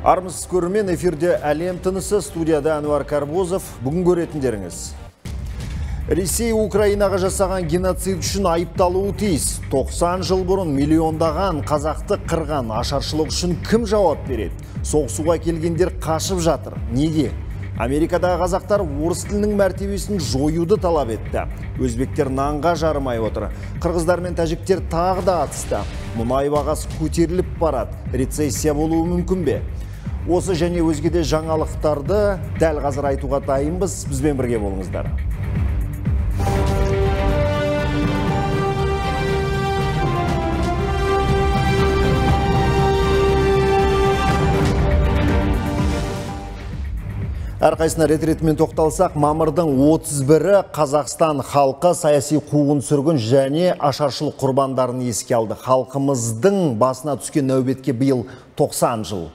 армысыз көрермен эфирде әлем тынысы студияда әнуар карбозов бүгін көретіндеріңіз ресей украинаға жасаған геноцид үшін айыпталуы тиіс 90 жыл бұрын миллиондаған қазақты қырған ашаршылық үшін кім жауап береді соғысуға келгендер қашып жатыр неге Америкадағы қазақтар орыс тілінің мәртебесін жоюды талап етті. Өзбектер нанға жарымай отыр. Қырғыздар мен тәжіктер тағы да атысты. Мұнай бағасы көтеріліп барады. Рецессия болуы мүмкін бе? Осы және өзге де жаңалықтарды дәл қазір айтуға дайынбыз. Бізбен бірге болыңыздар. әрқайсына рет ретімен тоқталсақ мамырдың 31-і қазақстан халқы саяси қуғын сүргін және ашаршылық құрбандарын еске алды халқымыздың басына түскен нәубетке биыл 90 жыл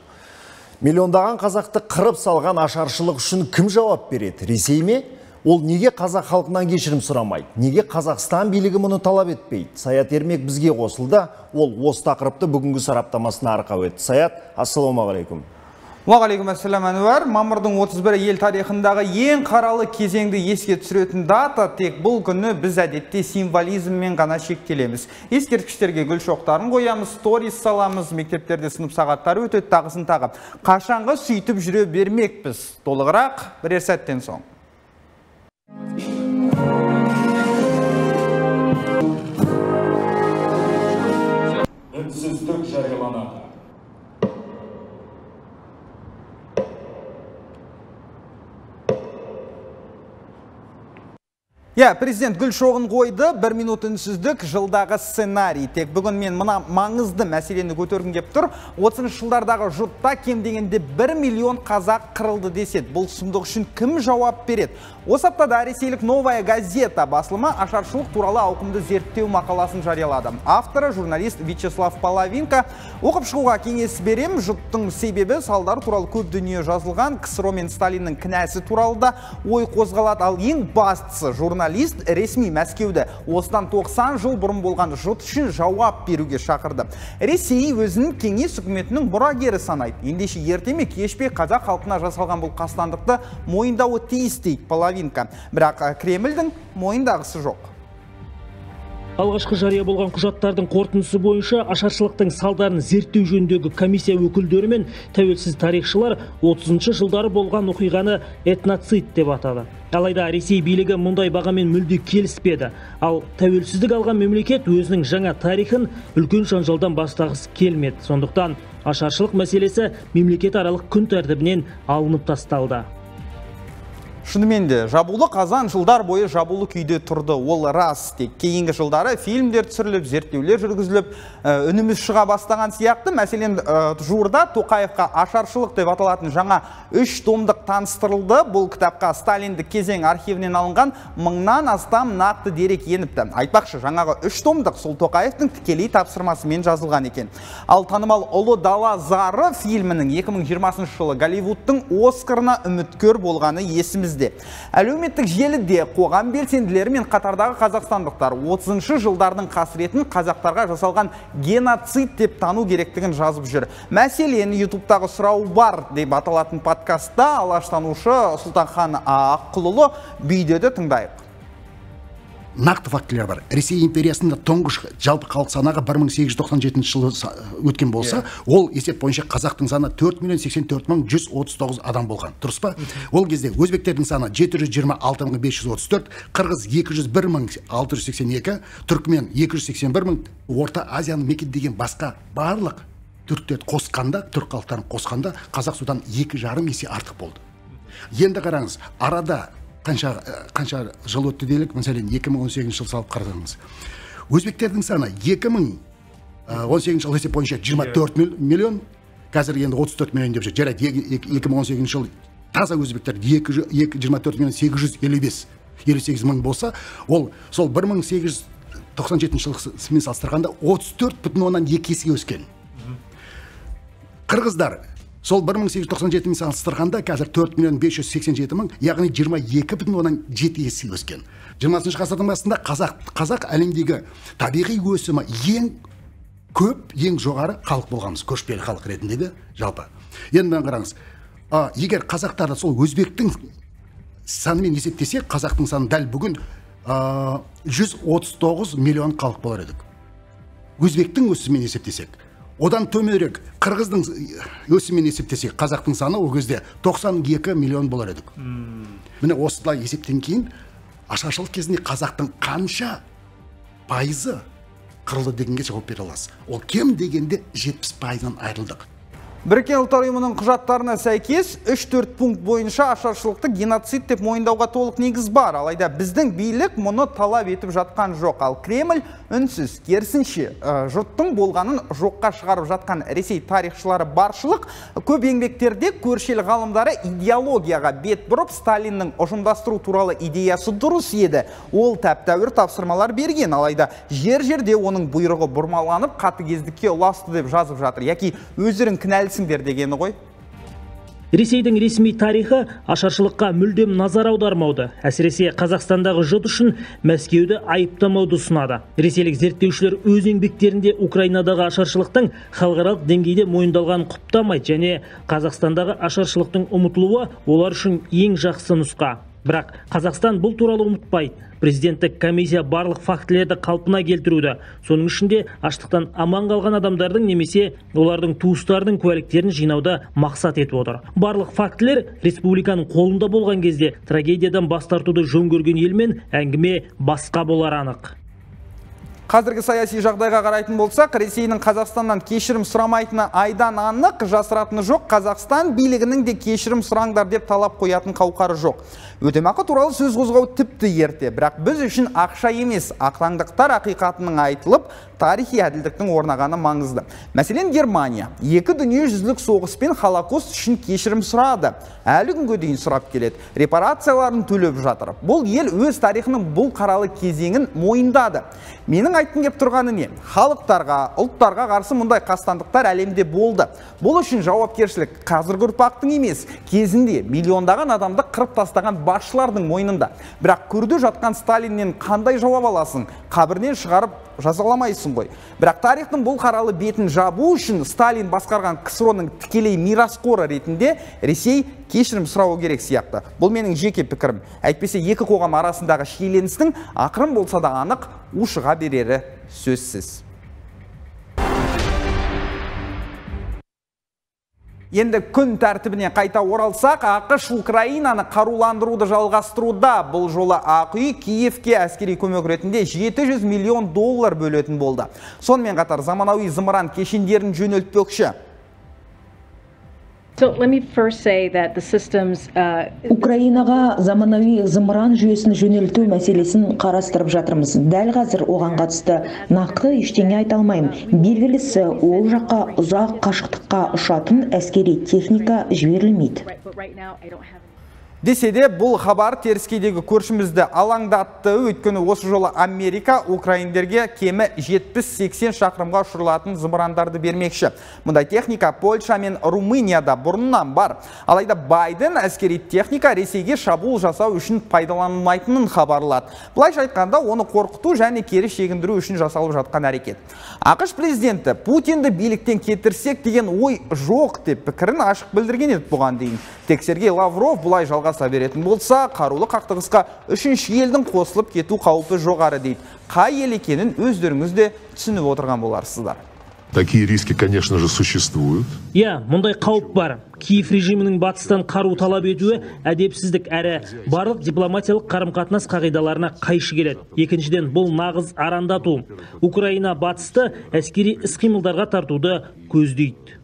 миллиондаған қазақты қырып салған ашаршылық үшін кім жауап береді? Ресей ме? Ол неге қазақ халқынан кешірім сұрамайды? Неге қазақстан билігі мұны талап етпейді? Саят ермек бізге қосылды. Ол осы тақырыпты бүгінгі сараптамасына арқау етті. Саят ассалаумағалейкум. Уағалейкум ассалам әнуар. Мамырдың 31 ел тарихындағы ең қаралы кезеңді еске түсіретін дата тек бұл күні біз әдетте символизммен ғана шектелеміз. Ескерткіштерге гүл шоқтарын қоямыз сторис саламыз мектептерде сынып сағаттары өтеді тағысын тағы қашанғы сөйтіп жүре бермекпіз. Толығырақ бірер сәттен соң үнсіздік жарияланады Иә, президент гүл шоғын қойды, бір минут үнсіздік жылдағы сценарий. Тек бүгін мен мына маңызды мәселені көтергім кеп тұр. 30 жылдардағы жұтта кем дегенде 1 миллион қазақ қырылды деседі. Бұл сұмдық үшін кім жауап береді? Осы аптада ресейлік новая газета басылымы ашаршылық туралы ауқымды зерттеу мақаласын жариялады. Авторы журналист Вячеслав Половинка оқып шығуға кеңес берем. Жұттың себебі салдары туралы көп дүние жазылған ксро мен сталиннің кінәсі туралы да ой қозғалады. Ал ең бастысы журналист ресми Мәскеуді осыдан 90 жыл бұрын болған жұт үшін жауап беруге шақырды. Ресей өзінің кеңес үкіметінің мұрагері санайды. Ендеше ерте ме кеш пе қазақ халқына жасалған бұл қастандықты мойындауы тиіс дейді половинка бірақ кремльдің мойындағысы жоқ алғашқы жария болған құжаттардың қорытындысы бойынша ашаршылықтың салдарын зерттеу жөніндегі комиссия өкілдері мен тәуелсіз тарихшылар 30 жылдары болған оқиғаны этноцид деп атады. Алайда ресей билігі мұндай бағамен мүлде келіспеді. Ал тәуелсіздік алған мемлекет өзінің жаңа тарихын үлкен жанжалдан бастағысы келмеді. Сондықтан ашаршылық мәселесі мемлекет аралық күн тәртібінен алынып тасталды. Шынымен де жабулы қазан жылдар бойы жабулы күйде тұрды. Ол рас тек. Кейінгі жылдары фильмдер түсіріліп зерттеулер жүргізіліп үніміз шыға бастаған сияқты. Мәселен жуырда тоқаевқа ашаршылық деп аталатын жаңа үш томдық таныстырылды. Бұл кітапқа сталиндік кезең архивінен алынған мыңнан астам нақты дерек еніпті. Айтпақшы жаңағы үш томдық сол тоқаевтың тікелей тапсырмасымен жазылған екен. Ал танымал ұлы дала зары фильмінің 2020 жылы голливудтың оскарына үміткер болғаны есіміз елімізде әлеуметтік желіде қоғам белсенділері мен қатардағы қазақстандықтар 30 жылдардың қасіретін қазақтарға жасалған геноцид деп тану керектігін жазып жүр. Мәселен ютубтағы сұрау бар деп аталатын подкастта алаштанушы сұлтанхан аққұлұлы видеоды тыңдайық. Нақты фактілер бар. Ресей империясында тұңғыш жалпы халық санағы 1897 жылы өткен болса ол есеп бойынша қазақтың саны 4 миллион 84 мың 139 адам болған. Дұрыс па? Ол кезде өзбектердің саны 726 мың 534 қырғыз 201 мың 682 түркмен 281 мың орта азияны мекендеген басқа барлық түріктерді қосқанда түрік халықтарын қосқанда қазақ содан екі жарым есе артық болды. Енді қараңыз арада қанша қанша жыл өтті делік? Мәселен 2018 жыл салып қарасаңыз өзбектердің саны 2018 жыл есеп бойынша 24 миллион. Қазір енді 34 миллион деп жүр. Жарайды 2018 жыл таза өзбектер 24 миллион 855 58 мың болса ол сол 1897 жылмен салыстырғанда 34 бүтін оннан екі есеге өскен қырғыздар сол 1897 салыстырғанда қазір 4 миллион 587 мың яғни 22 бүтін оннан жеті есе өскен. Жиырмасыншы ғасырдың басында қазақ қазақ әлемдегі табиғи өсімі ең көп ең жоғары халық болғанбыз көшпелі халық ретінде де жалпы. Енді мына қараңыз. А, егер қазақтарды сол өзбектің санымен есептесек қазақтың саны дәл бүгін а, 139 миллион халық болар едік. Өзбектің өсімімен есептесек. Одан төменірек қырғыздың өсімімен есептесек қазақтың саны ол кезде 92 миллион болар едік. Міне осылай есептен кейін ашаршылық кезінде қазақтың қанша пайызы қырылды дегенге жауап бере аласыз. Ол кем дегенде жетпіс пайызынан айырылдық. Біріккен ұлттар ұйымының құжаттарына сәйкес 3-4 пункт бойынша ашаршылықты геноцид деп мойындауға толық негіз бар. Алайда біздің билік мұны талап етіп жатқан жоқ. Ал кремль үнсіз керісінше жұрттың болғанын жоққа шығарып жатқан ресей тарихшылары баршылық көп еңбектерде көрші ел ғалымдары идеологияға бет бұрып сталиннің ұжымдастыру туралы идеясы дұрыс еді. Ол тәп тәуір тапсырмалар берген. Алайда жер жерде оның бұйрығы бұрмаланып қатыгездікке ұласты деп жазып жатыр. Яки өздерің дегені ғой. Ресейдің ресми тарихы ашаршылыққа мүлдем назар аудармауды әсіресе қазақстандағы жұт үшін мәскеуді айыптамауды ұсынады. Ресейлік зерттеушілер өз еңбектерінде украинадағы ашаршылықтың халықаралық деңгейде мойындалғанын құптамайды және қазақстандағы ашаршылықтың ұмытылуы олар үшін ең жақсы нұсқа. Бірақ қазақстан бұл туралы ұмытпайды. Президенттік комиссия барлық фактілерді қалпына келтіруді. Соның ішінде аштықтан аман қалған адамдардың немесе олардың туыстарының куәліктерін жинауды мақсат етіп отыр. Барлық фактілер республиканың қолында болған кезде трагедиядан бас тартуды жөн көрген елмен әңгіме басқа болары анық. Қазіргі саяси жағдайға қарайтын болсақ, Ресейдің Қазақстаннан кешірім сұрамайтыны айдан анық, жасыратыны жоқ, Қазақстан билігінің де кешірім сұраңдар деп талап қоятын қауқары жоқ. Өтемақы туралы сөз қозғау тіпті ерте, бірақ біз үшін ақша емес, ақтаңдықтар ақиқатының айтылып, тарихи әділдіктің орнағаны маңызды. Мәселен, Германия екі дүниежүзілік соғыс пен Холокост үшін кешірім сұрады. Әлі күнге дейін сұрап келеді. Репарацияларын төлеп жатыр. Бұл ел өз тарихының бұл қаралы кезеңін мойындады. Менің айтқым кеп тұрғаны не? Халықтарға, ұлттарға қарсы мұндай қастандықтар әлемде болды. Бұл үшін жауапкершілік қазіргі ұрпақтың емес, кезінде миллиондаған адамды қырып тастаған басшылардың мойнында. Бірақ көрді жатқан Сталиннен қандай жауап аласың? Қабірінен шығарып жазаламайсың ғой бірақ тарихтың бұл қаралы бетін жабу үшін сталин басқарған ксро-ның тікелей мирасқоры ретінде ресей кешірім сұрауы керек сияқты бұл менің жеке пікірім әйтпесе екі қоғам арасындағы шиеленістің ақырын болса да анық ушыға берері сөзсіз Енді күн тәртібіне қайта оралсақ, ақш Украинаны қаруландыруды жалғастыруда. Бұл жолы ақ үй Киевке әскери көмек ретінде 700 миллион доллар бөлетін болды. Сонымен қатар заманауи зымыран кешендерін жөнелтпекші. Uh, Украинаға заманауи зымыран жүйесін жөнелту мәселесін қарастырып жатырмыз. Дәл қазір оған қатысты нақты ештеңе айта алмаймын. Белгілісі ол жаққа ұзақ қашықтыққа ұшатын әскери техника жіберілмейді десе де бұл хабар теріскейдегі көршімізді алаңдатты. Өйткені осы жолы америка украиндерге кемі 70-80 шақырымға ұшырылатын зымырандарды бермекші. Мұндай техника польша мен румынияда бұрыннан бар. Алайда байден әскери техника ресейге шабуыл жасау үшін пайдаланылмайтынын хабарлады. Былайша айтқанда оны қорқыту және кері шегіндіру үшін жасалып жатқан әрекет. Ақш президенті путинді биліктен кетірсек деген ой жоқ деп пікірін ашық білдірген еді бұған дейін. Тек сергей лавров бұлай жалғас жалғаса беретін болса қарулы қақтығысқа үшінші елдің қосылып кету қаупі жоғары дейді қай ел екенін өздеріңіз де түсініп отырған боларсыздар Такие риски, конечно же, существуют. Иә, мұндай қауіп бар. Киев режимінің батыстан қару талап етуі әдепсіздік әрі барлық дипломатиялық қарым-қатынас қағидаларына қайшы келеді. Екіншіден, бұл нағыз арандату. Украина батысты әскери іс-қимылдарға тартуды көздейді.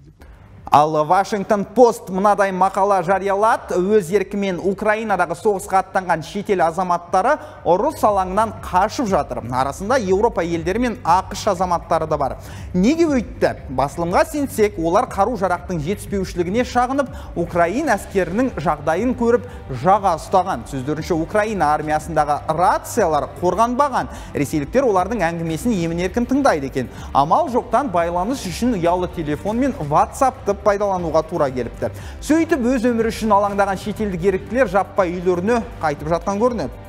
Ал Вашингтон Пост мынадай мақала жариялады, өз еркімен Украинадағы соғысқа аттанған шетел азаматтары ұрыс алаңынан қашып жатыр. Арасында Еуропа елдері мен ақш азаматтары да бар. Неге өйтті? Басылымға сенсек, олар қару жарақтың жетіспеушілігіне шағынып, Украин әскерінің жағдайын көріп, жаға ұстаған. Сөздерінше Украина армиясындағы рациялар қорғанбаған. Ресейліктер олардың әңгімесін емін еркін тыңдайды екен. Амал жоқтан байланыс үшін ұялы телефон мен WhatsAppты пайдалануға тура келіпті сөйтіп өз өмірі үшін алаңдаған шетелдік еріктілер жаппай үйлеріне қайтып жатқан көрінеді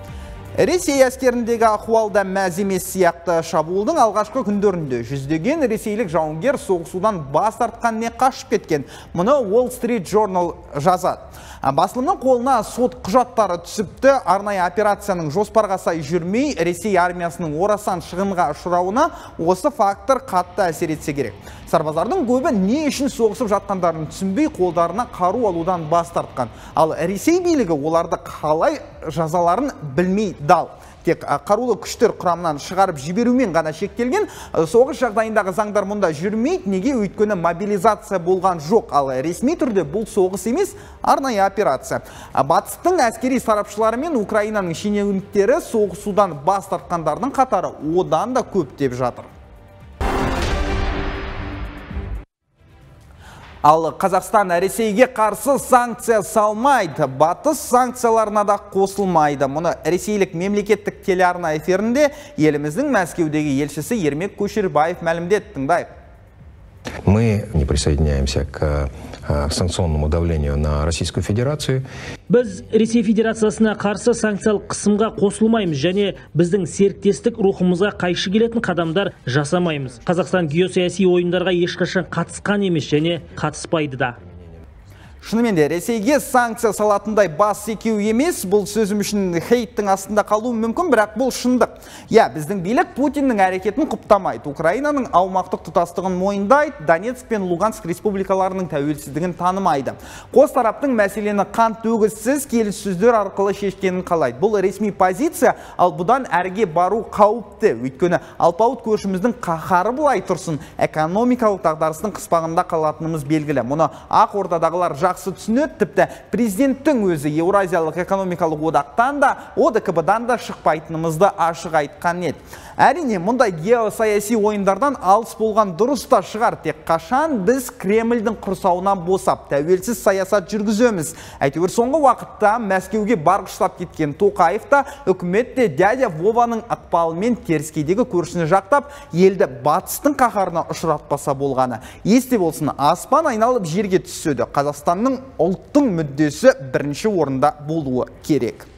Ресей әскеріндегі ахуал да мәз емес сияқты шабуылдың алғашқы күндерінде жүздеген ресейлік жауынгер соғысудан бас тартқан не қашып кеткен. Мұны Wall Street Journal жазады. Басылымның қолына сот құжаттары түсіпті, арнайы операцияның жоспарға сай жүрмей, Ресей армиясының орасан шығынға ұшырауына осы фактор қатты әсер етсе керек. Сарбазардың көбі не үшін соғысып жатқандарын түсінбей қолдарына қару алудан бас тартқан. Ал Ресей билігі оларды қалай жазаларын білмей дал. Тек қарулы күштер құрамынан шығарып жіберумен ғана шектелген соғыс жағдайындағы заңдар мұнда жүрмейді неге өйткені мобилизация болған жоқ. Ал ресми түрде бұл соғыс емес арнайы операция. Батыстың әскери сарапшылары мен украинаның шенеуніктері соғысудан бас тартқандардың қатары одан да көп деп жатыр. Ал Қазақстан Ресейге қарсы санкция салмайды, батыс санкцияларына да қосылмайды. Мұны ресейлік мемлекеттік телеарна эфирінде еліміздің Мәскеудегі елшісі Ермек Көшербаев мәлімдеді. Мы не присоединяемся к санкционному давлению на Российскую Федерацию. Біз Ресей Федерациясына қарсы санкциялық қысымға қосылмаймыз және біздің серіктестік рухымызға қайшы келетін қадамдар жасамаймыз. Қазақстан геосаяси ойындарға ешқашан қатысқан емес және қатыспайды да. Шынымен де Ресейге санкция салатындай бас секеу емес, бұл сөзім үшін хейттің астында қалуы мүмкін, бірақ бұл шындық. Я, біздің билік Путиннің әрекетін құптамайды. Украинаның аумақтық тұтастығын мойындайды, Донецк пен Луганск республикаларының тәуелсіздігін танымайды. Қос тараптың мәселені қан төгіссіз келіссөздер арқылы шешкенін қалайды. Бұл ресми позиция, ал бұдан әрге бару қауіпті. Өйткені алпауыт көршіміздің қаһары былай тұрсын, экономикалық дағдарыстың қыспағында қалатынымыз белгілі. Мұны Ақ Ордадағылар жақсы түсінеді. Тіпті президенттің өзі еуразиялық экономикалық одақтан да одкб дан да шықпайтынымызды ашық айтқан еді. Әрине мұндай геосаяси ойындардан алыс болған дұрыс та шығар. Тек қашан біз кремльдің құрсауынан босап тәуелсіз саясат жүргіземіз? Әйтеуір соңғы уақытта мәскеуге барғыштап кеткен тоқаев та үкімет те дядя вованың ықпалымен теріскейдегі көршіні жақтап елді батыстың қаһарына ұшыратпаса болғаны. Есте болсын аспан айналып жерге түседі. Қазақстанның ұлттың мүддесі бірінші орында болуы керек.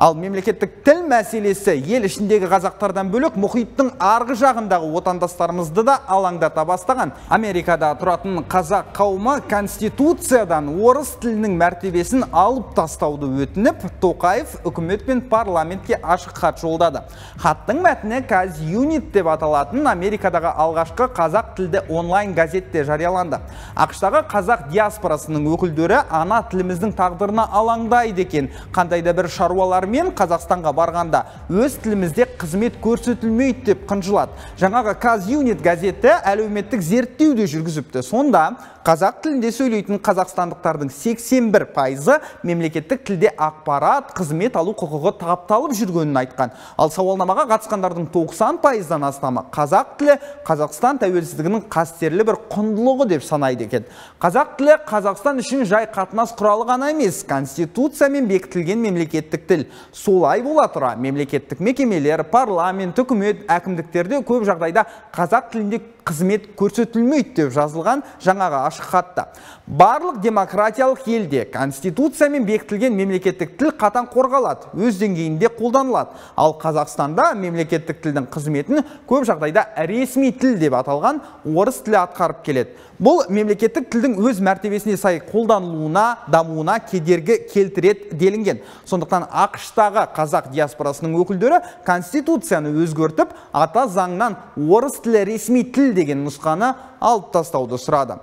Ал мемлекеттік тіл мәселесі ел ішіндегі қазақтардан бөлек мұхиттың арғы жағындағы отандастарымызды да алаңдата бастаған. Америкада тұратын қазақ қауымы конституциядан орыс тілінің мәртебесін алып тастауды өтініп, Тоқаев үкімет пен парламентке ашық хат жолдады. Хаттың мәтіні Казюнит деп аталатын Америкадағы алғашқы қазақ тілді онлайн газетте жарияланды. ақштағы қазақ диаспорасының өкілдері ана тіліміздің тағдырына алаңдайды екен. Қандай да бір шаруалар мен Қазақстанға барғанда өз тілімізде қызмет көрсетілмейді деп қынжылады. Жаңағы Казюнит газеті әлеуметтік зерттеу де жүргізіпті. Сонда қазақ тілінде сөйлейтін қазақстандықтардың 81 пайызы мемлекеттік тілде ақпарат, қызмет алу құқығы тапталып жүргенін айтқан. Ал сауалнамаға қатысқандардың 90 пайыздан астамы қазақ тілі Қазақстан тәуелсіздігінің қастерлі бір құндылығы деп санайды екен. Қазақ тілі Қазақстан үшін жай қатынас құралы ғана емес, конституциямен бекітілген мемлекеттік тіл. Солай бола тұра мемлекеттік мекемелер, парламент, үкімет, әкімдіктерде көп жағдайда қазақ тілінде қызмет көрсетілмейді деп жазылған жаңағы ашық хатта. Барлық демократиялық елде конституциямен бекітілген мемлекеттік тіл қатаң қорғалады өз деңгейінде қолданылады. Ал қазақстанда мемлекеттік тілдің қызметін көп жағдайда ресми тіл деп аталған орыс тілі атқарып келеді. Бұл мемлекеттік тілдің өз мәртебесіне сай қолданылуына дамуына кедергі келтіреді делінген. Сондықтан ақштағы қазақ диаспорасының өкілдері конституцияны өзгертіп ата заңнан орыс тілі ресми тіл деген нұсқаны алып тастауды сұрады.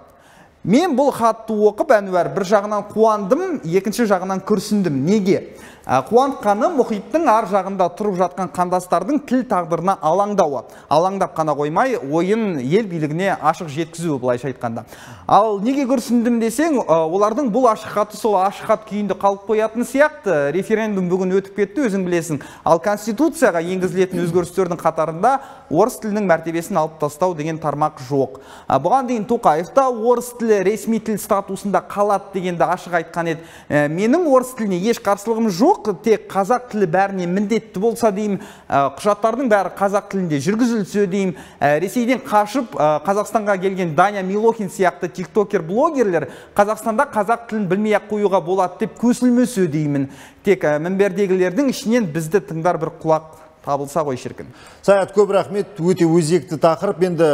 Мен бұл хатты оқып әнуар бір жағынан қуандым екінші жағынан күрсіндім. Неге? Қуантқаны мұхиттың ар жағында тұрып жатқан қандастардың тіл тағдырына алаңдауы. Алаңдап қана қоймай ойын ел билігіне ашық жеткізуі былайша айтқанда. Ал неге күрсіндім десең олардың бұл ашық хаты сол ашық хат күйінде қалып қоятын сияқты. Референдум бүгін өтіп кетті өзің білесің. Ал конституцияға енгізілетін өзгерістердің қатарында орыс тілінің мәртебесін алып тастау деген тармақ жоқ. Бұған дейін тоқаев та орыс тілі ресми тіл статусында қалады дегенді ашық айтқан еді. Менің орыс тіліне еш қарсылығым жоқ. Тек қазақ тілі бәріне міндетті болса деймін құжаттардың бәрі қазақ тілінде жүргізілсе деймін. Ресейден қашып қазақстанға келген даня милохин сияқты тиктокер блогерлер қазақстанда қазақ тілін білмей ақ қоюға болады деп көсілмесе деймін. Тек мінбердегілердің ішінен бізді тыңдар бір құлақ. Табылса ғой шіркін. Саят көп рахмет. Өте өзекті тақырып. Енді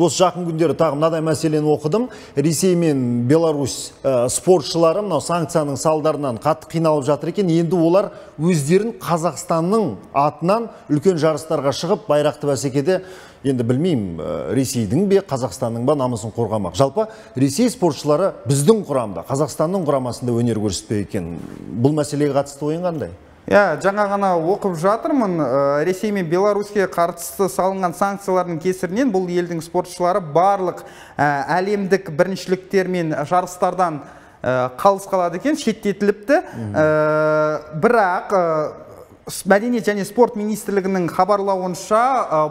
осы жақын күндері тағы мынадай мәселені оқыдым. Ресей мен беларусь ә, спортшылары мынау санкцияның салдарынан қатты қиналып жатыр екен. Енді олар өздерін қазақстанның атынан үлкен жарыстарға шығып байрақты бәсекеде енді білмеймін ә, ресейдің бе қазақстанның ба намысын қорғамақ. Жалпы ресей спортшылары біздің құрамда қазақстанның құрамасында өнер көрсетпек екен. Бұл мәселеге қатысты ойың қандай? Иә жаңа ғана оқып жатырмын ә, ресей мен беларуське қарсы салынған санкциялардың кесірінен бұл елдің спортшылары барлық ә, әлемдік біріншіліктер мен жарыстардан ә, қалыс қалады екен шеттетіліпті. Бірақ мәдениет және спорт министрлігінің хабарлауынша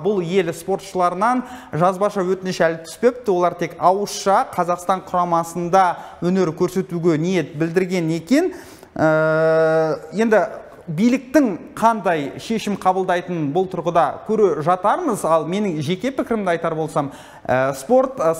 бұл ел спортшыларынан жазбаша өтініш әлі түспепті. Олар тек ауызша қазақстан құрамасында өнер көрсетуге ниет білдірген екен. Енді биліктің қандай шешім қабылдайтынын бұл тұрғыда көре жатармыз. Ал менің жеке пікірімді айтар болсам ә, спорт ә,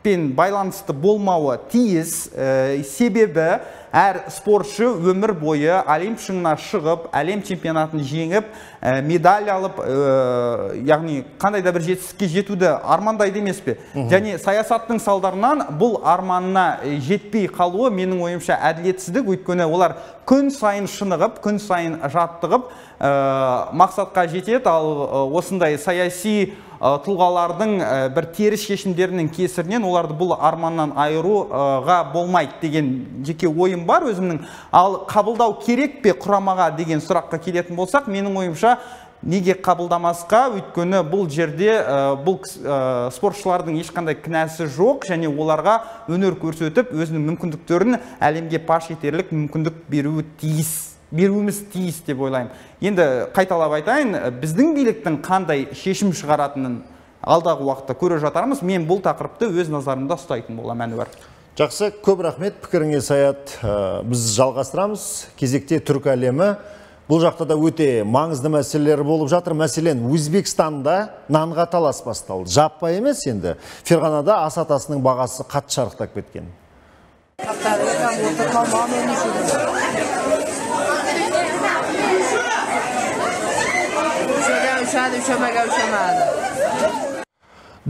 саясатпен байланысты болмауы тиіс. Ә, себебі әр спортшы өмір бойы әлем шыңына шығып әлем чемпионатын жеңіп ә, медаль алып ә, яғни қандай да бір жетістікке жетуді армандайды емес пе? Және саясаттың салдарынан бұл арманына жетпей қалуы менің ойымша әділетсіздік. Өйткені олар күн сайын шынығып күн сайын жаттығып ә, мақсатқа жетеді. Ал осындай саяси тұлғалардың бір теріс шешімдерінің кесірінен оларды бұл арманнан айыруға болмайды деген жеке ойым бар өзімнің. Ал қабылдау керек пе құрамаға деген сұраққа келетін болсақ менің ойымша неге қабылдамасқа? Өйткені бұл жерде бұл спортшылардың ешқандай кінәсі жоқ және оларға өнер көрсетіп өзінің мүмкіндіктерін әлемге паш етерлік мүмкіндік беруі тиіс. Беруіміз тиіс деп ойлаймын. Енді қайталап айтайын біздің биліктің қандай шешім шығаратынын алдағы уақытта көре жатармыз. Мен бұл тақырыпты өз назарымда ұстайтын боламын әнуар. Жақсы көп рахмет. Пікіріңе саят. Біз жалғастырамыз. Кезекте түркі әлемі. Бұл жақта да өте маңызды мәселелер болып жатыр. Мәселен өзбекстанда нанға талас басталды. Жаппай емес енді. Ферғанада ас атасының бағасы қатты шарықтап кеткен.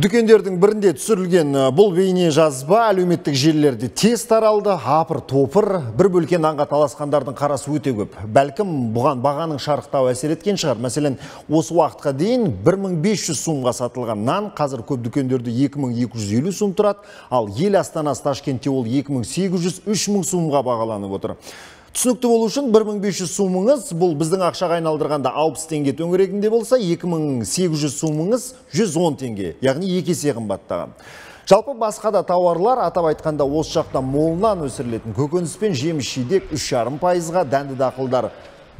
Дүкендердің бірінде түсірілген бұл бейне жазба әлеуметтік желілерде тез таралды апыр топыр бір бөлке нанға таласқандардың қарасы өте көп. Бәлкім бұған бағаның шарықтауы әсер еткен шығар. Мәселен осы уақытқа дейін 1500 сумға сатылған нан қазір көп дүкендерде 2250 сум тұрады ал ел астанасы ташкентте ол 2800-3000 сумға бағаланып отыр. Түсінікті болу үшін 1500 сумыңыз бұл біздің ақшаға айналдырғанда 60 теңге төңірегінде болса 2800 сумыңыз 110 теңге яғни екі есе қымбаттаған. Жалпы басқа да тауарлар атап айтқанда осы жақта молынан өсірілетін көкөніс пен жеміс жидек 3,5 пайызға дәнді дақылдар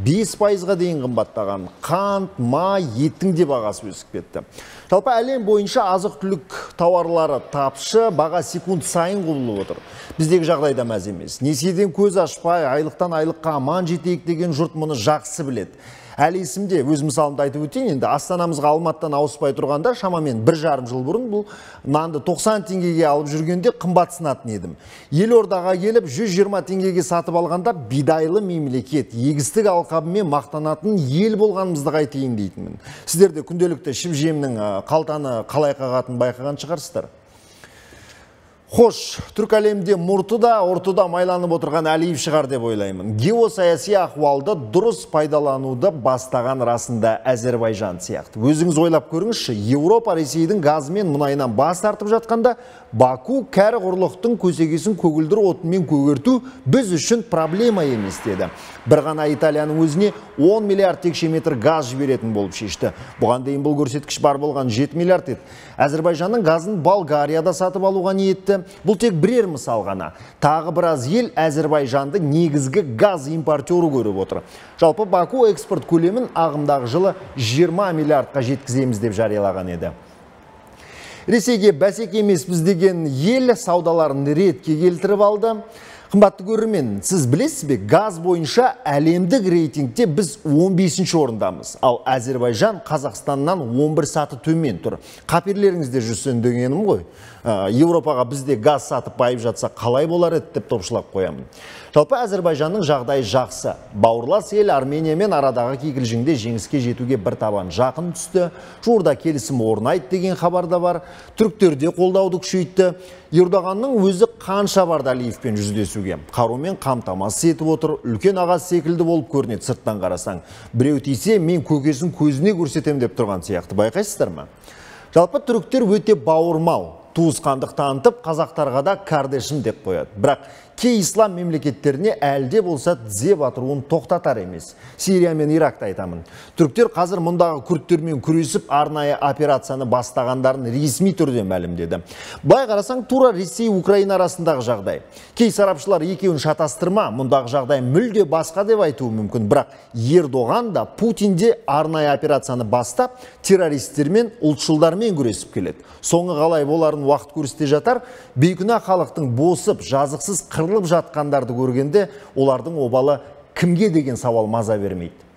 5 пайызға дейін қымбаттаған қант май еттің де бағасы өсіп кетті. Жалпы әлем бойынша азық түлік тауарлары тапшы баға секунд сайын құбылып отыр. Біздегі жағдай да мәз емес. Несиеден көз ашпай айлықтан айлыққа аман жетейік деген жұрт мұны жақсы біледі. Әлі есімде өз мысалымды айтып өтейін енді. Астанамызға алматыдан ауыспай тұрғанда шамамен бір жарым жыл бұрын бұл нанды 90 теңгеге алып жүргенде қымбатсынатын едім. Елордаға келіп 120 теңгеге сатып алғанда бидайлы мемлекет егістік алқабымен мақтанатын ел болғанымызды қайтейін дейтінмін. Сіздер де күнделікті ішіп жемнің қалтаны қалай қағатынын байқаған шығарсыздар. Хош, түрк әлемде мұрты да, ұрты да майланып отырған Әлиев шығар деп ойлаймын. Геосаяси ахуалды дұрыс пайдалануды бастаған расында Әзербайжан сияқты. Өзіңіз ойлап көріңізші, Еуропа Ресейдің газы мен мұнайынан бас тартып жатқанда, Баку кәрі құрлықтың көсегесін көгілдір отынмен көгерту біз үшін проблема емес деді. Бір ғана Италияның өзіне 10 миллиард текше метр газ жіберетін болып шешті. Бұған дейін бұл көрсеткіш бар болған 7 миллиард еді. Әзірбайжанның газын Болгарияда сатып алуға ниетті. Бұл тек бірер мысал ғана. Тағы біраз ел Әзірбайжанды негізгі газ импортері көріп отыр. Жалпы Баку экспорт көлемін ағымдағы жылы 20 миллиардқа жеткіземіз деп жариялаған еді ресейге бәсеке емеспіз деген ел саудаларын ретке келтіріп алды Қымбатты көрермен, сіз білесіз бе, газ бойынша әлемдік рейтингте біз 15 орындамыз. Ал Әзербайжан Қазақстаннан 11 саты төмен тұр. Қаперлеріңізде жүрсен дегенім ғой. Еуропаға бізде газ сатып байып жатса қалай болар еді деп топшылап қоямын. Жалпы Әзербайжанның жағдайы жақсы. Бауырлас ел Армениямен арадағы кикілжіңде жеңіске жетуге бір табан жақын түсті. Жуырда келісім орнайды деген хабарда бар. Түріктерде қолдауды күшейтті. Ердоғанның өзі қанша барды Алиевпен жүздесуге. Қарумен қамтамасыз етіп отыр. Үлкен ағасы секілді болып көрінеді сырттан қарасаң. Біреу тисе, мен көкесін көзіне көрсетем деп тұрған сияқты. Байқайсыздар ма? Жалпы түріктер өте бауырмал туысқандық танытып қазақтарға да кардешім деп қояды. Бірақ кей ислам мемлекеттеріне әлде болса тізе батыруын тоқтатар емес. Сирия мен иракты айтамын. Түріктер қазір мұндағы күрдтермен күресіп арнайы операцияны бастағандарын ресми түрде мәлімдеді. Былай қарасаң тура ресей украина арасындағы жағдай. Кей сарапшылар екеуін шатастырма мұндағы жағдай мүлде басқа деп айтуы мүмкін. Бірақ ердоған да путин де арнайы операцияны бастап террористтермен ұлтшылдармен күресіп келеді. Соңы қалай боларын уақыт көрсете жатар? Бейкүнә халықтың босып жазықсыз қырылып жатқандарды көргенде олардың обалы кімге деген сауал маза бермейді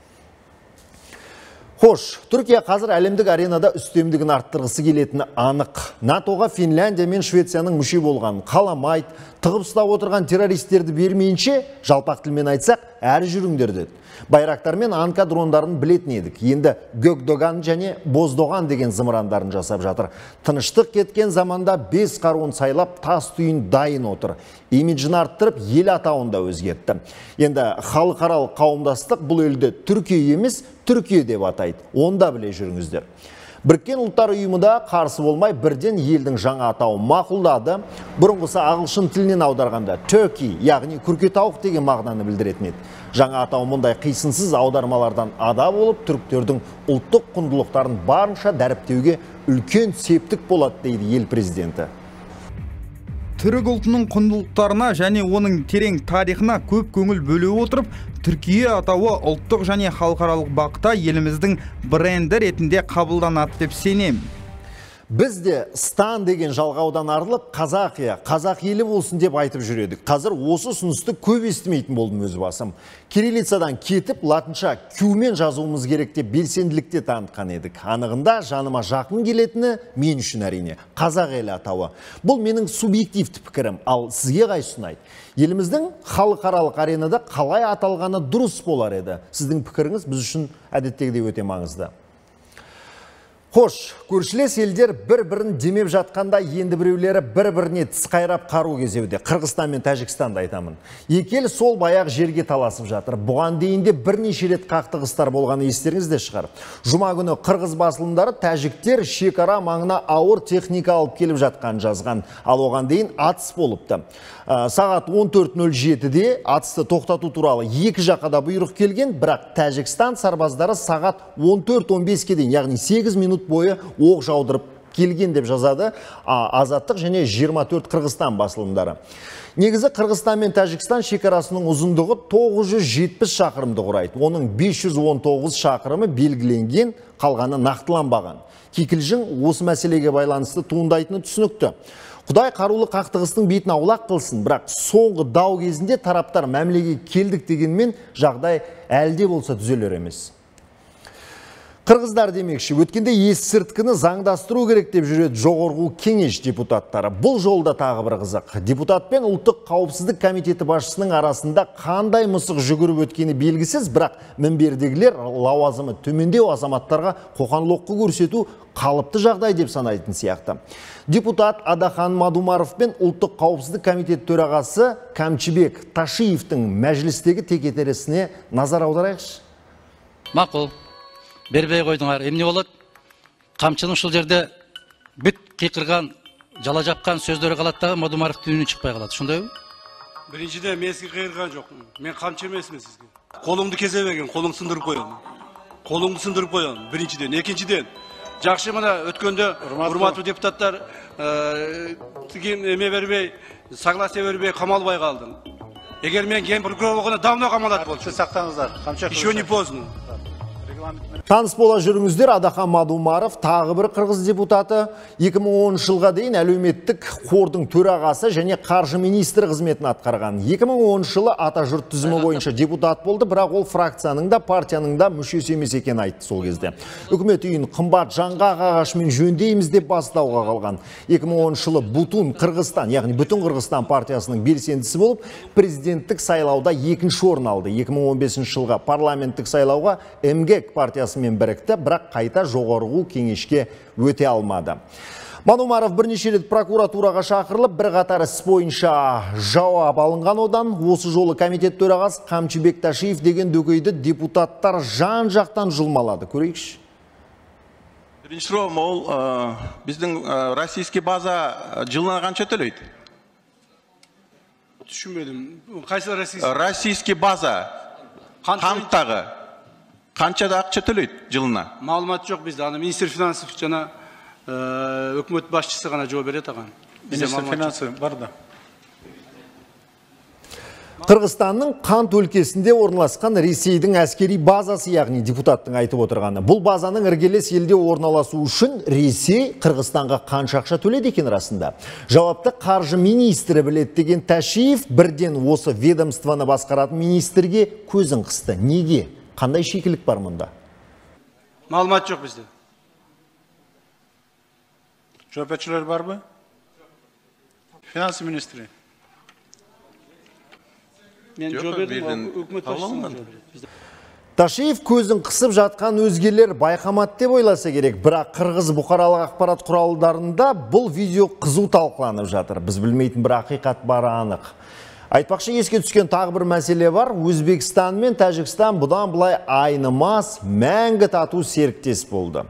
Хош, Түркия қазір әлемдік аренада үстемдігін арттырғысы келетіні анық. НАТОға Финляндия мен Швецияның мүше болған қаламайды, тығып ұстап отырған террористерді бермейінше, жалпақ тілмен айтсақ, әрі жүріңдер деді. Байрақтар мен анка дрондарын білетін едік. Енді Гөкдоган және Боздоған деген зымырандарын жасап жатыр. Тыныштық кеткен заманда бес қаруын сайлап тас түйін дайын отыр. Имиджін арттырып, ел атауында өзгертті. Енді халықаралық қауымдастық бұл елді Түркия емес, Түркия деп атайды. Онда біле жүріңіздер. Біріккен ұлттар ұйымы да қарсы болмай бірден елдің жаңа атауын мақұлдады. Бұрынғысы ағылшын тілінен аударғанда Turkey, яғни күркетауық деген мағынаны білдіретін еді. Жаңа атау мұндай қисынсыз аудармалардан ада болып, түріктердің ұлттық құндылықтарын барынша дәріптеуге үлкен септік болады дейді ел президенті түрік ұлтының құндылықтарына және оның терең тарихына көп көңіл бөле отырып түркия атауы ұлттық және халықаралық бақта еліміздің бренді ретінде қабылданады деп сенемін Біз де стан деген жалғаудан арылып, қазақия, қазақ елі болсын деп айтып жүредік. Қазір осы ұсынысты көп естімейтін болдым өз басым. Кириллицадан кетіп, латынша кюмен жазуымыз керек деп белсенділікте танытқан едік. Анығында жаныма жақын келетіні мен үшін әрине қазақ елі атауы. Бұл менің субъективті пікірім, ал сізге қай ұнайды? Еліміздің халықаралық аренада қалай аталғаны дұрыс болар еді. Сіздің пікіріңіз біз үшін әдеттегідей өте маңызды. Қош, көршілес елдер бір-бірін демеп жатқанда енді біреулері бір-біріне тіс қайрап қару кезеуде. Қырғызстан мен Тәжікстанды айтамын. Екі сол баяқ жерге таласып жатыр. Бұған дейінде бірнеше рет қақтығыстар болғаны естеріңізде шығар. Жұма күні қырғыз басылымдары тәжіктер шекара маңына ауыр техника алып келіп жатқан жазған. Ал оған дейін атыс болыпты. Сағат 14.07-де атысты тоқтату туралы екі жаққа да бұйрық келген, бірақ Тәжікстан сарбаздары сағат 14.15-ке дейін, яғни 8 минут бойы оқ жаудырып келген деп жазады азаттық және 24 қырғызстан басылымдары. Негізі қырғызстан мен тәжікстан шекарасының ұзындығы 970 шақырымды құрайды. Оның 519 шақырымы белгіленген қалғаны нақтыланбаған. Кикілжің осы мәселеге байланысты туындайтыны түсінікті. Құдай қарулы қақтығыстың бетін аулақ қылсын, бірақ соңғы дау кезінде тараптар мәмілеге келдік дегенмен жағдай әлде болса түзелер емес. Қырғыздар демекші, өткенде есірткіні заңдастыру керек деп жүреді жоғарғы кеңеш депутаттары. Бұл жолда тағы бір қызық. Депутат пен ұлттық қауіпсіздік комитеті басшысының арасында қандай мысық жүгіріп өткені белгісіз, бірақ мінбердегілер лауазымы төмендеу азаматтарға қоқан-лоққы көрсету қалыпты жағдай деп санайтын сияқты. Депутат Адахан Мадумаров пен ұлттық қауіпсіздік комитет төрағасы Камчибек Ташиевтің мәжілістегі текетересіне назар аударайықшы. Мақұл бербей қойдыңар эмне болот? Камчының ушул жерде бүт кыйкырган жала жапкан сөздөрү калат дагы модумаровдун үнү чыкпай калат. Ошондойбу? Биринчиден мен сизге кыйырган жокмун. Мен камчы эмесмин сизге. Колуңду кезебегин колуңду сындырып коем колуңду сындырып коем биринчиден. Экинчиден жакшы мына өткөндө урматтуу. депутаттар тиги эме бербей согласие бербей камалбай калдым эгер мен ген прокурор болгондо давно камалат болчумун сактаңыздар еще не поздно. Таныс бола жүріңіздер адахан мадумаров тағы бір қырғыз депутаты. 2010 жылға дейін әлеуметтік қордың төрағасы және қаржы министрі қызметін атқарған. 2010 жылы атажұрт тізімі бойынша депутат болды бірақ ол фракцияның да партияның да мүшесі емес екенін айтты сол кезде. Үкімет үйін қымбат жаңғақ ағашымен жөндейміз деп бастауға қалған. 2010 жылы бутун қырғызстан яғни бүтін қырғызстан партиясының белсендісі болып президенттік сайлауда екінші орын алды. 2015 жылға парламенттік сайлауға мгек партиясымен бірікті бірақ қайта жоғарғы кеңешке өте алмады. Манумаров бірнеше рет прокуратураға шақырылып, бір қатар іс бойынша жауап алынған одан, осы жолы комитет төрағасы Қамчыбек Ташиев деген дөкейді депутаттар жан жақтан жұлмалады. Көрейікші. бірінші сұрағым ол ә, біздің ә, российский база жылына қанша төлейді? Түсінбедім қайсы российский? Российский база. Қанттағы қанша да ақша төлейді жылына маалымат жоқ бізде ана министр финансов жана ә, өкмөт башчысы ғана берет аған Бізде министр финансы бар да Қырғызстанның Қант өлкесінде орналасқан Ресейдің әскери базасы, яғни депутаттың айтып отырғаны. Бұл базаның іргелес елде орналасу үшін Ресей Қырғызстанға қанша ақша төледі екен расында. Жауапты қаржы министрі біледі деген Тәшиев бірден осы ведомствоны басқаратын министрге көзін қысты. Неге? Қандай шикілік бар мұнда? маалымат жоқ бізде жауапкершілер бар ба финанс министрі мен Ташиев көзін қысып жатқан өзгелер байқамады деп ойласа керек. Бірақ қырғыз бұқаралық ақпарат құралдарында бұл видео қызу талқыланып жатыр. Біз білмейтін бір ақиқат бары анық. Айтпақшы еске түскен тағы бір мәселе бар. Өзбекстан мен Тәжікстан бұдан былай айнымас, мәңгі тату серіктес болды.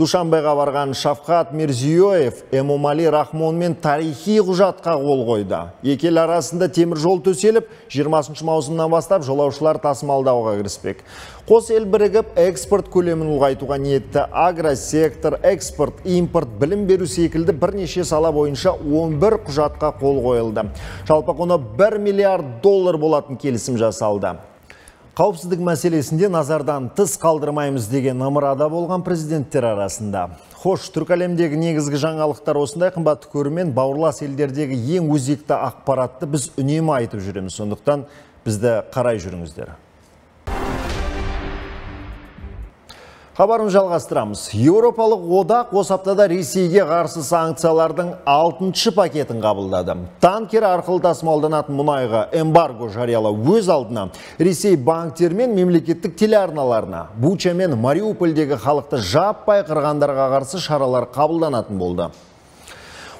Душанбеға барған Шавқат Мирзиёев Эмомали Рахмонмен тарихи құжатқа қол қойды. Екі ел арасында темір жол төселіп, 20 маусымнан бастап жолаушылар тасымалдауға кіріспек. Қос ел бірігіп экспорт көлемін ұлғайтуға ниетті агросектор, экспорт, импорт, білім беру секілді бірнеше сала бойынша 11 құжатқа қол қойылды. Жалпы құны 1 миллиард доллар болатын келісім жасалды. Қауіпсіздік мәселесінде назардан тыс қалдырмаймыз деген ымырада болған президенттер арасында. Хош, түрк әлемдегі негізгі жаңалықтар осындай қымбатты көрімен бауырлас елдердегі ең өзекті ақпаратты біз үнемі айтып жүреміз. Сондықтан бізді қарай жүріңіздер. Хабарын жалғастырамыз. Еуропалық одақ осы аптада Ресейге қарсы санкциялардың алтыншы пакетін қабылдады. Танкер арқылы тасымалданатын мұнайға эмбарго жариялау өз алдына Ресей банктер мен мемлекеттік телеарналарына Буча мен Мариупольдегі халықты жаппай қырғандарға қарсы шаралар қабылданатын болды.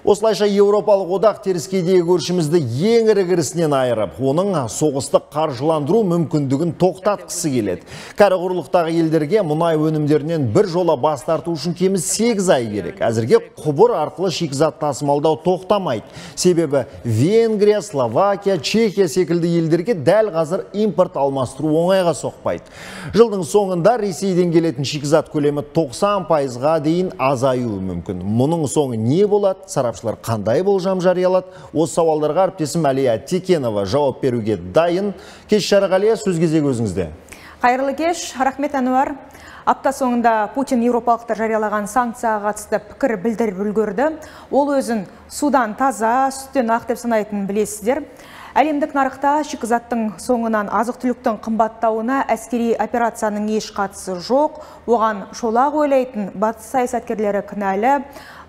Осылайша Еуропалық одақ теріскейдегі көршімізді ең ірі кірісінен айырып, оның соғысты қаржыландыру мүмкіндігін тоқтатқысы келеді. Кәрі құрлықтағы елдерге мұнай өнімдерінен бір жола бас тарту үшін кемі 8 ай керек. Әзірге құбыр арқылы шикізат тасымалдау тоқтамайды. Себебі Венгрия, Словакия, Чехия секілді елдерге дәл қазір импорт алмастыру оңайға соқпайды. Жылдың соңында Ресейден келетін шикізат көлемі 90 пайызға дейін азаюы мүмкін. Мұның соңы не болады? Сарапшылар қандай болжам жариялады? Осы сауалдарға әріптесім Әлия Текенова жауап беруге дайын. Кеш Шарағалия сөз кезегі өзіңізде. Қайырлы кеш, рахмет Әнуар. Апта соңында Путин еуропалықтар жариялаған санкцияға қатысты пікір білдіріп үлгерді. Ол өзін судан таза, сүттен ақ деп санайтынын білесіздер. Әлемдік нарықта шикізаттың соңынан азық-түліктің қымбаттауына әскери операцияның еш қатысы жоқ. Оған шолақ ойлайтын батыс саясаткерлері кінәлі.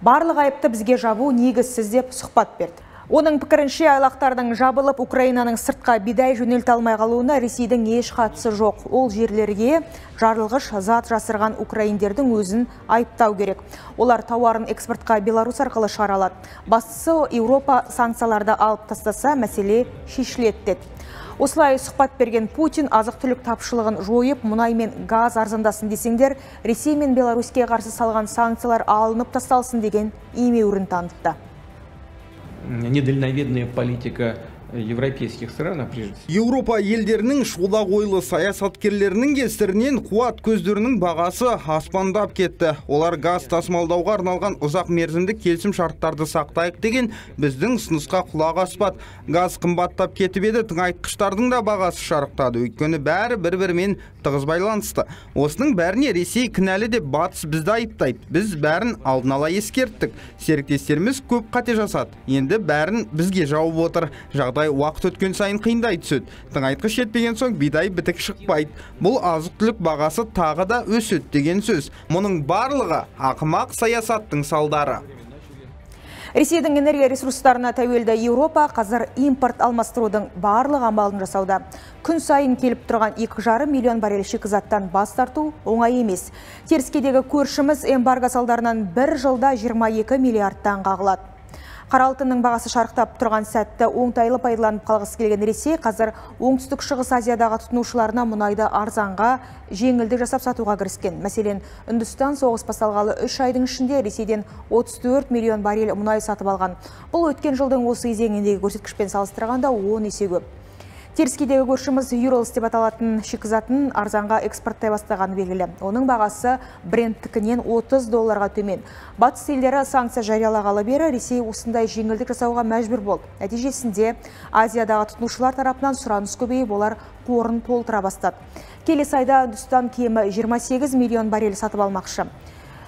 Барлық айыпты бізге жабу негізсіз деп сұхбат берді. Оның пікірінше айлақтардың жабылып Украинаның сыртқа бидай жөнелте алмай қалуына Ресейдің еш қатысы жоқ. Ол жерлерге жарылғыш зат жасырған украиндердің өзін айыптау керек. Олар тауарын экспортқа Беларусь арқылы шығара алады. Бастысы Еуропа санкцияларды алып тастаса, мәселе шешіледі деді. Осылай сұхбат берген Путин азық-түлік тапшылығын жойып, мұнай мен газ арзандасын десеңдер, Ресей мен Беларуське қарсы салған санкциялар алынып тасталсын деген емеурін танытты. недальновидная политика европейских странах прежде всего. Еуропа елдерінің шолақ ойлы саясаткерлерінің кесірінен қуат көздерінің бағасы аспандап кетті. Олар газ тасымалдауға арналған ұзақ мерзімді келісім шарттарды сақтайық деген біздің ұсынысқа құлақ аспады. Газ қымбаттап кетіп еді, тыңайтқыштардың да бағасы шарықтады. Өйткені бәрі бір-бірімен тығыз байланысты. Осының бәріне Ресей кінәлі деп батыс бізді айыптайды. Біз бәрін алдын ала ескерттік. Серіктестеріміз көп қате жасады. Енді бәрін бізге жауып отыр. Жағдай уақыт өткен сайын қиындай түседі. Тыңайтқыш жетпеген соң бидай бітік шықпайды. Бұл азық түлік бағасы тағы да өседі деген сөз. Мұның барлығы ақымақ саясаттың салдары. Ресейдің энергия ресурстарына тәуелді Еуропа қазір импорт алмастырудың барлық амалын жасауда. Күн сайын келіп тұрған 2,5 миллион баррель шикізаттан бас тарту оңай емес. Теріскедегі көршіміз эмбарго салдарынан бір жылда 22 миллиардтан қағылады. Қара алтынның бағасы шарықтап тұрған сәтті оңтайлы пайдаланып қалғысы келген Ресей қазір оңтүстік шығыс Азиядағы тұтынушыларына мұнайды арзанға жеңілдік жасап сатуға кіріскен. Мәселен, Үндістан соғыс басталғалы үш айдың ішінде Ресейден 34 миллион баррель мұнай сатып алған. Бұл өткен жылдың осы кезеңіндегі көрсеткішпен салыстырғанда 10 есе көп теріскейдегі көршіміз юралс деп аталатын шикізатын арзанға экспорттай бастағаны белгілі. Оның бағасы брендтікінен 30 долларға төмен. Батыс елдері санкция жариялағалы бері ресей осындай жеңілдік жасауға мәжбүр болды. Нәтижесінде азиядағы тұтынушылар тарапынан сұраныс көбейіп олар қорын толтыра бастады. Келесі айда үндістан кемі 28 миллион баррель сатып алмақшы.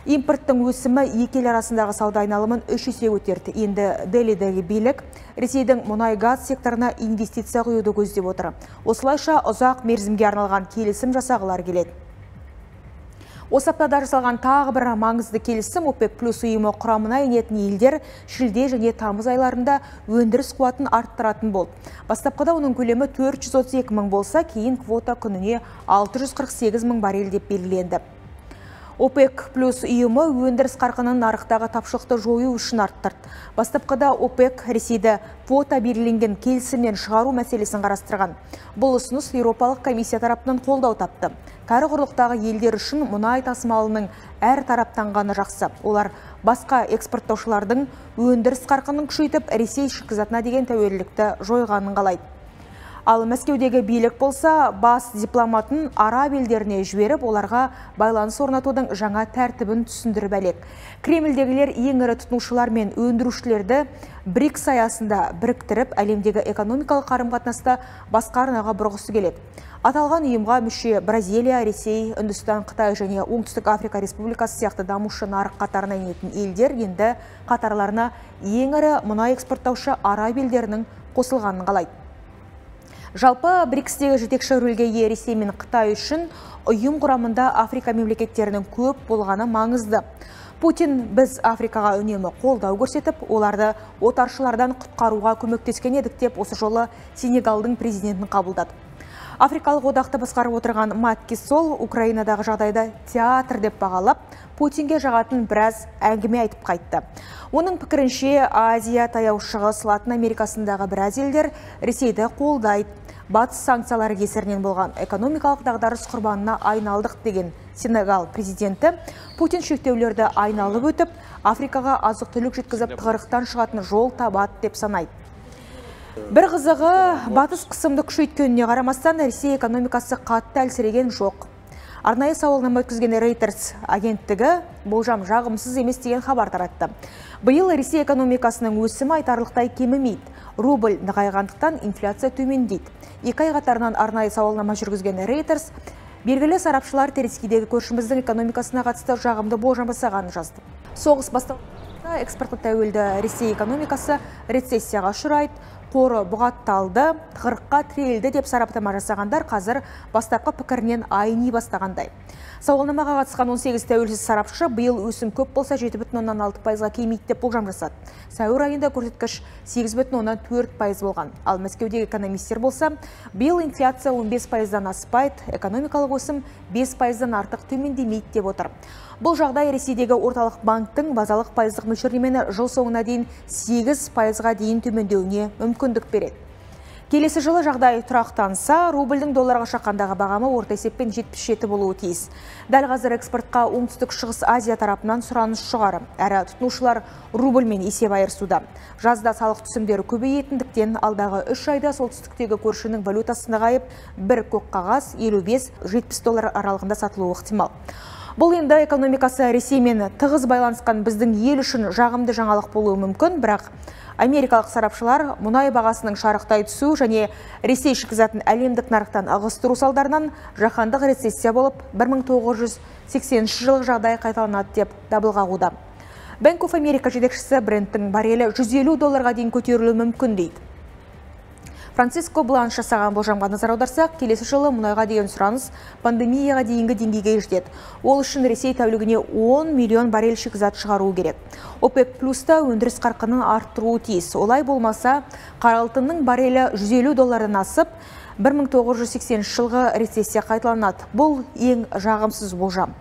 Импорттың өсімі екі ел арасындағы сауда айналымын үш есе көтерді. Енді делидегі билік ресейдің мұнай газ секторына инвестиция құюды көздеп отыр. Осылайша ұзақ мерзімге арналған келісім жасағылар келеді. Осы аптада жасалған тағы бір маңызды келісім опек плюс ұйымы құрамына енетін елдер шілде және тамыз айларында өндіріс қуатын арттыратын болды. Бастапқыда оның көлемі 432 мың болса кейін квота күніне 648 мың баррель деп белгіленді. ОПЕК плюс ұйымы өндіріс қарқынын нарықтағы тапшылықты жою үшін арттырды. Бастапқыда ОПЕК Ресейді квота белгіленген келісімнен шығару мәселесін қарастырған. Бұл ұсыныс Еуропалық комиссия тарапынан қолдау тапты. Кәрі құрлықтағы елдер үшін мұнай тасымалының әр тараптанғаны жақсы. Олар басқа экспорттаушылардың өндіріс қарқынын күшейтіп, Ресей шикізатына деген тәуелділікті жойғанын қалайды ал мәскеудегі билік болса бас дипломатын араб елдеріне жіберіп оларға байланыс орнатудың жаңа тәртібін түсіндіріп әлек. Кремльдегілер ең ірі тұтынушылар мен өндірушілерді брикс аясында біріктіріп әлемдегі экономикалық қарым қатынасты басқа бұрғысы келеді. Аталған ұйымға мүше бразилия ресей үндістан қытай және оңтүстік африка республикасы сияқты дамушы нарық қатарына енетін елдер енді қатарларына ең ірі мұнай экспорттаушы араб елдерінің қосылғанын қалайды. Жалпы брикстегі жетекші рөлге ие Ресей мен Қытай үшін ұйым құрамында Африка мемлекеттерінің көп болғаны маңызды. Путин біз Африкаға үнемі қолдау көрсетіп, оларды отаршылардан құтқаруға көмектескен едік деп осы жолы Сенегалдың президентін қабылдады. Африкалық одақты басқарып отырған Макки Сол Украинадағы жағдайды театр деп бағалап, Путинге жағатын біраз әңгіме айтып қайтты. Оның пікірінше Азия, Таяу Шығыс, Латын Америкасындағы біраз елдер Ресейді қолдайды батыс санкциялары кесірінен болған экономикалық дағдарыс құрбанына айналдық деген Сенегал президенті Путин шектеулерді айналып өтіп, Африкаға азық түлік жеткізіп тығырықтан шығатын жол табады деп санайды. Бір қызығы, батыс қысымды күшейткеніне қарамастан Ресей экономикасы қатты әлсіреген жоқ. Арнайы сауалнама өткізген Reuters агенттігі болжам жағымсыз емес деген хабар таратты. Биыл Ресей экономикасының өсімі айтарлықтай кемімейді. Рубль нығайғандықтан инфляция төмендейді екі ай қатарынан арнайы сауалнама жүргізген Reuters белгілі сарапшылар теріскейдегі көршіміздің экономикасына қатысты жағымды болжам жасағанын жазды. Соғыс басталғанда экспортқа тәуелді ресей экономикасы рецессияға ұшырайды қоры бұғатталды тығырыққа тірелді деп сараптама жасағандар қазір бастапқы пікірінен айни бастағандай. Сауалнамаға қатысқан 18 тәуелсіз сарапшы биыл өсім көп болса 7,6 пайызға кемейді деп болжам жасады. Сәуір айында көрсеткіш 8,4 пайыз болған. Ал мәскеудегі экономистер болса биыл инфляция 15 пайыздан аспайды экономикалық өсім 5 пайыздан артық төмендемейді деп отыр. Бұл жағдай ресейдегі орталық банктің базалық пайыздық мөлшерлемені жыл соңына дейін 8 пайызға дейін төмендеуіне мүмкіндік береді. Келесі жылы жағдай тұрақтанса рубльдің долларға шаққандағы бағамы орта есеппен 77 болуы тиіс. Дәл қазір экспортқа оңтүстік шығыс азия тарапынан сұраныс жоғары. Әрі тұтынушылар рубльмен есеп айырысуда. Жазда салық түсімдері көбейетіндіктен алдағы үш айда солтүстіктегі көршінің валютасы нығайып бір көк қағаз 55-70 доллар аралығында сатылуы ықтимал. Бұл енді экономикасы ресеймен тығыз байланысқан біздің ел үшін жағымды жаңалық болуы мүмкін бірақ америкалық сарапшылар мұнай бағасының шарықтай түсу және ресей шикізатын әлемдік нарықтан ығыстыру салдарынан жаһандық рецессия болып 1980 жылғы жағдай қайталанады деп дабыл қағуда Bank of America жетекшісі брендтің барелі 150 долларға дейін көтерілуі мүмкін дейді. Франциско Бланш жасаған болжамға назар аударсақ, келесі жылы мұнайға деген сұраныс пандемияға дейінгі деңгейге жетеді. Ол үшін Ресей тәулігіне 10 миллион баррель шикізат шығаруы керек. ОПЕК плюста өндіріс қарқынын арттыруы тиіс. Олай болмаса, қара алтынның баррелі 150 доллардан асып, 1980 жылғы рецессия қайталанады. Бұл ең жағымсыз болжам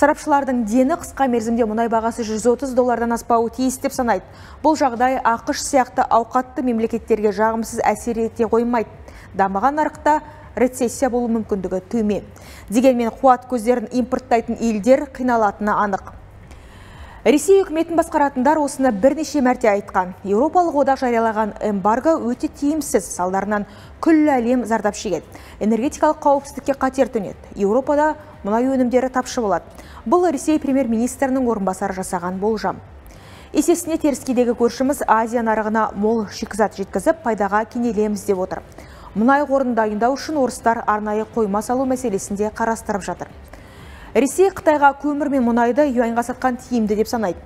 сарапшылардың дені қысқа мерзімде мұнай бағасы 130 доллардан аспауы тиіс деп санайды. Бұл жағдай ақш сияқты ауқатты мемлекеттерге жағымсыз әсер ете қоймайды. Дамыған нарықта рецессия болу мүмкіндігі төмен. Дегенмен қуат көздерін импорттайтын елдер қиналатыны анық. Ресей үкіметін басқаратындар осыны бірнеше мәрте айтқан. Еуропалық одақ жариялаған эмбарго өте тиімсіз, салдарынан күллі әлем зардап шегеді. Энергетикалық қауіпсіздікке қатер төнеді. Еуропада мұнай өнімдері тапшы болады. Бұл Ресей премьер-министрінің орынбасары жасаған болжам. Есесіне теріскейдегі көршіміз Азия нарығына мол шикізат жеткізіп, пайдаға кенелеміз деп отыр. Мұнай қорын дайындау үшін орыстар арнайы қойма салу мәселесінде қарастырып жатыр ресей қытайға көмір мен мұнайды юаньға сатқан тиімді деп санайды.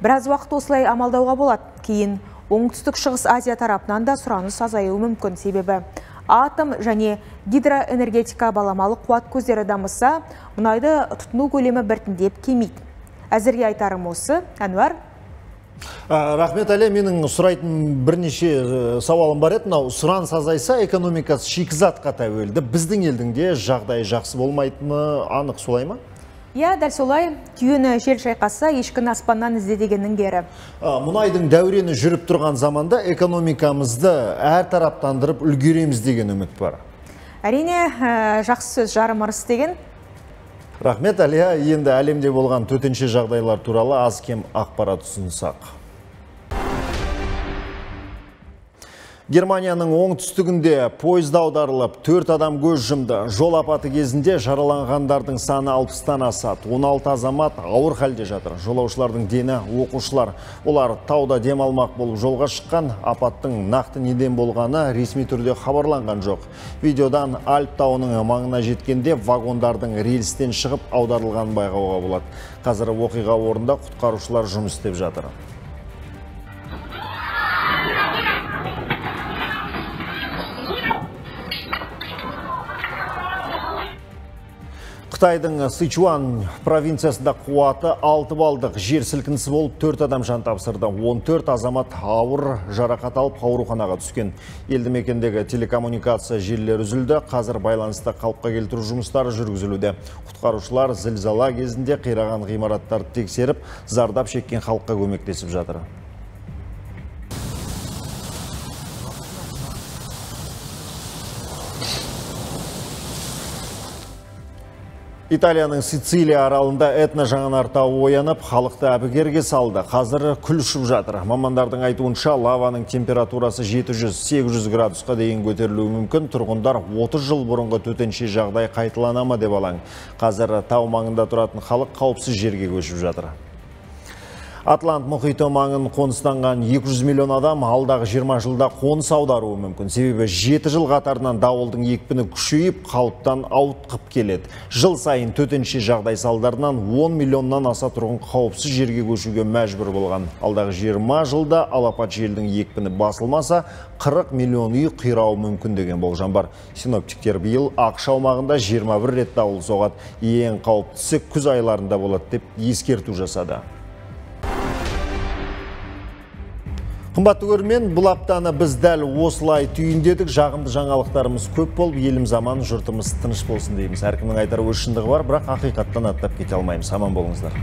Біраз уақыт осылай амалдауға болады. Кейін оңтүстік шығыс азия тарапынан да сұраныс азаюы мүмкін себебі. Атом және гидроэнергетика баламалы қуат көздері дамыса мұнайды тұтыну көлемі біртіндеп кемейді әзірге айтарым осы. Әнуар? Рахмет әлия менің сұрайтын бірнеше сауалым бар еді. Мынау сұраныс азайса экономикасы шикізатқа тәуелді. Біздің елдің де жағдайы жақсы болмайтыны анық солай ма? Иә дәл солай. Түйені жел шайқаса ешкіні аспаннан ізде дегеннің кері. Мұнайдың дәурені жүріп тұрған заманда экономикамызды әр тараптандырып үлгереміз деген үміт бар. Әрине жақсы сөз жарым ырыс деген. Рахмет әлия. Енді әлемде болған төтенше жағдайлар туралы аз кем ақпарат ұсынсақ. Германияның оңтүстігінде пойызда аударылып, төрт адам көз жұмды. Жол апаты кезінде жараланғандардың саны 60-тан асады. 16 азамат ауыр халде жатыр. Жолаушылардың дені оқушылар. Олар тауда демалмақ болып жолға шыққан. Апаттың нақты неден болғаны ресми түрде хабарланған жоқ. Видеодан Альп тауының маңына жеткенде вагондардың рельстен шығып аударылған байқауға болады. Қазір оқиға орында құтқарушылар жұмыс істеп жатыр. Қытайдың Сычуан провинциясында қуаты 6 балдық жер сілкінісі болып 4 адам жан тапсырды. 14 азамат ауыр жарақат алып ауруханаға түскен. Елді мекендегі телекоммуникация желілері үзілді. Қазір байланысты қалыпқа келтіру жұмыстары жүргізілуде. Құтқарушылар зілзала кезінде қираған ғимараттарды тексеріп, зардап шеккен халыққа көмектесіп жатыр. Италияның Сицилия аралында этно жаңанартауы оянып, халықты әбігерге салды. Қазір күл ұшып жатыр. Мамандардың айтуынша лаваның температурасы 700-800 градусқа дейін көтерілуі мүмкін. Тұрғындар 30 жыл бұрынғы төтенше жағдай қайталана деп алаң. Қазір тау маңында тұратын халық қауіпсіз жерге көшіп жатыр. Атлант мұхиты маңын қоныстанған 200 миллион адам алдағы 20 жылда қоныс аударуы мүмкін. Себебі 7 жыл қатарынан дауылдың екпіні күшейіп, қалыптан ауытқып келеді. Жыл сайын төтенше жағдай салдарынан 10 миллионнан аса тұрғын қауіпсіз жерге көшуге мәжбүр болған. Алдағы 20 жылда алапат желдің екпіні басылмаса, 40 миллион үй қирауы мүмкін деген болжам бар. Синоптиктер биыл ақш аумағында 21 рет дауыл соғады. Ең қауіптісі күз айларында болады деп ескерту жасады. Қымбатты көрмен, бұл аптаны біз дәл осылай түйіндедік. Жағымды жаңалықтарымыз көп болып, елім заман жұртымыз тыныш болсын дейміз. Әркімнің айтар шындығы бар, бірақ ақиқаттан аттап кете алмаймыз. Аман болыңыздар.